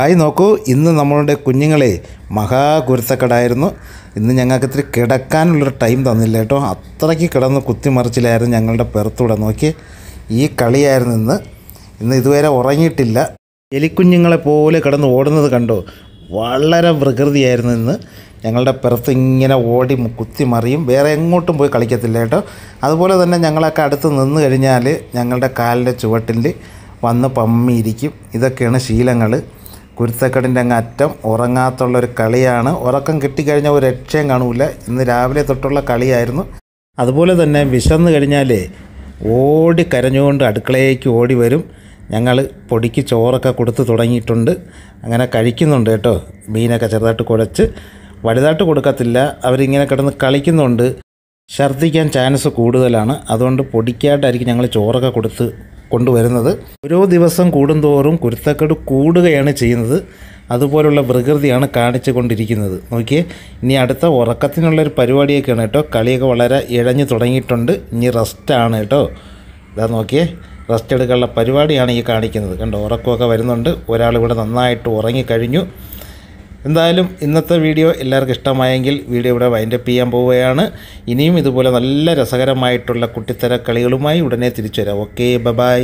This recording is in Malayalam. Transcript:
ഹായ് നോക്കൂ. ഇന്ന് നമ്മളുടെ കുഞ്ഞുങ്ങളെ മഹാകുരുത്തക്കടായിരുന്നു ഇന്ന് ഞങ്ങൾക്ക് ഇത്തിരി കിടക്കാനുള്ളൊരു ടൈം തന്നില്ല കേട്ടോ. അത്രയ്ക്ക് കിടന്ന് കുത്തിമറിച്ചിലായിരുന്നു ഞങ്ങളുടെ പെറത്തൂടെ നോക്കി. ഈ കളിയായിരുന്നു ഇന്ന്. ഇന്ന് ഇതുവരെ ഉറങ്ങിയിട്ടില്ല. എലിക്കുഞ്ഞുങ്ങളെ പോലെ കിടന്ന് ഓടുന്നത് കണ്ടോ? വളരെ വികൃതിയായിരുന്നു ഇന്ന്. ഞങ്ങളുടെ പുറത്ത് ഇങ്ങനെ ഓടി കുത്തിമറിയും. കുത്തി മറിയും വേറെ എങ്ങോട്ടും പോയി കളിക്കത്തില്ല കേട്ടോ. അതുപോലെ തന്നെ ഞങ്ങളൊക്കെ അടുത്ത് നിന്ന് കഴിഞ്ഞാൽ ഞങ്ങളുടെ കാലിന്റെ ചുവട്ടിൽ വന്ന് പമ്മിയിരിക്കും. ഇതൊക്കെയാണ് ശീലങ്ങൾ കുരുത്തക്കടിന്റെ അങ്ങ് അറ്റം ഉറങ്ങാത്തുള്ള ഒരു കളിയാണ്. ഉറക്കം കിട്ടിക്കഴിഞ്ഞാൽ ഒരു രക്ഷയും കാണൂല. ഇന്ന് രാവിലെ തൊട്ടുള്ള കളിയായിരുന്നു. അതുപോലെ തന്നെ വിശന്ന് കഴിഞ്ഞാൽ ഓടി കരഞ്ഞുകൊണ്ട് അടുക്കളയിലേക്ക് ഓടി വരും. ഞങ്ങൾ പൊടിക്ക് ചോറൊക്കെ കൊടുത്ത് തുടങ്ങിയിട്ടുണ്ട്. അങ്ങനെ കഴിക്കുന്നുണ്ട് കേട്ടോ. മീനൊക്കെ ചെറുതായിട്ട് കുഴച്ച്. വലുതായിട്ട് കൊടുക്കത്തില്ല. അവരിങ്ങനെ കിടന്ന് കളിക്കുന്നുണ്ട്. ഛർദ്ദിക്കാൻ ചാൻസ് കൂടുതലാണ്. അതുകൊണ്ട് പൊടിക്കായിട്ടായിരിക്കും ഞങ്ങൾ ചോറൊക്കെ കൊടുത്ത് കൊണ്ടുവരുന്നത്. ഓരോ ദിവസം കൂടുന്തോറും കുരുത്തക്കേട് കൂടുകയാണ് ചെയ്യുന്നത്. അതുപോലുള്ള പ്രകൃതിയാണ് കാണിച്ചു കൊണ്ടിരിക്കുന്നത് നോക്കിയേ ഇനി അടുത്ത ഉറക്കത്തിനുള്ളൊരു പരിപാടിയൊക്കെയാണ് കേട്ടോ. കളിയൊക്കെ വളരെ ഇഴഞ്ഞു തുടങ്ങിയിട്ടുണ്ട്. ഇനി റെസ്റ്റാണ് കേട്ടോ. ഇതാ നോക്കിയേ റെസ്റ്റ് എടുക്കാനുള്ള പരിപാടിയാണ് ഈ കാണിക്കുന്നത്. കണ്ടോ ഉറക്കമൊക്കെ വരുന്നുണ്ട്. ഒരാളിവിടെ നന്നായിട്ട് ഉറങ്ങിക്കഴിഞ്ഞു. എന്തായാലും ഇന്നത്തെ വീഡിയോ എല്ലാവർക്കും ഇഷ്ടമായെങ്കിൽ വീഡിയോ ഇവിടെ വൈൻഡപ്പ് ചെയ്യാൻ പോവുകയാണ്. ഇനിയും ഇതുപോലെ നല്ല രസകരമായിട്ടുള്ള കുട്ടിത്തര കളികളുമായി ഉടനെ തിരിച്ചു വരാം ഓക്കെ ബൈ